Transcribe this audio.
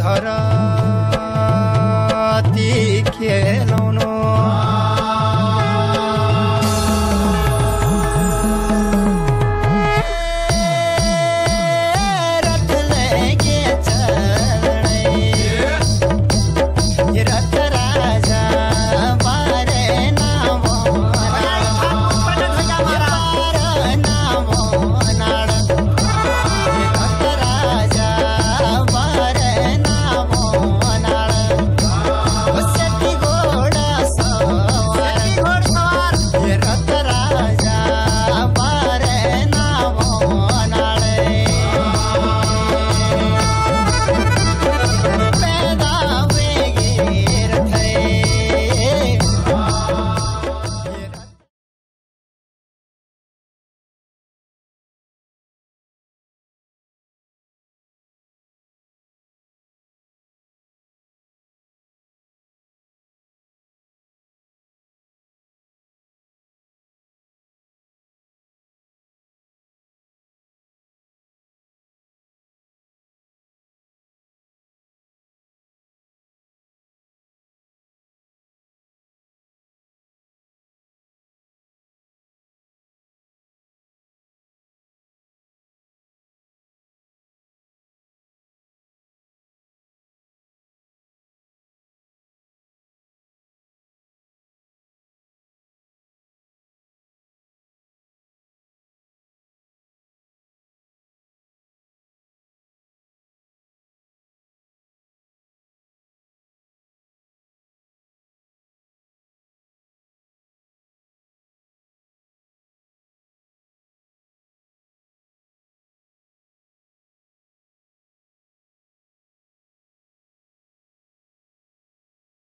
धरती